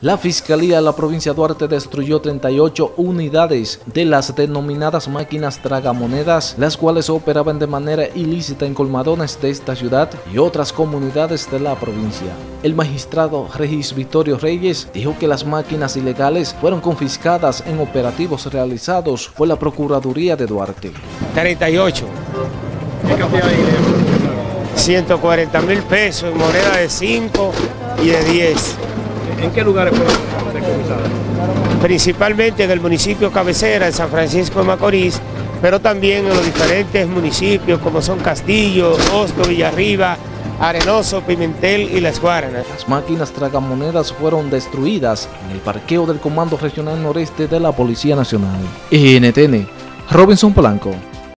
La Fiscalía de la provincia de Duarte destruyó 38 unidades de las denominadas máquinas tragamonedas, las cuales operaban de manera ilícita en colmadones de esta ciudad y otras comunidades de la provincia. El magistrado Regis Victorio Reyes dijo que las máquinas ilegales fueron confiscadas en operativos realizados por la Procuraduría de Duarte. 38. ¿Qué cantidad de dinero? 140 mil pesos en moneda de 5 y de 10. ¿En qué lugares fueron decomisadas? Principalmente en el municipio cabecera, en San Francisco de Macorís, pero también en los diferentes municipios como son Castillo, Hosto, Villarriba, Arenoso, Pimentel y Las Guaranas. Las máquinas tragamonedas fueron destruidas en el parqueo del Comando Regional Noreste de la Policía Nacional. NTN, Robinson Polanco.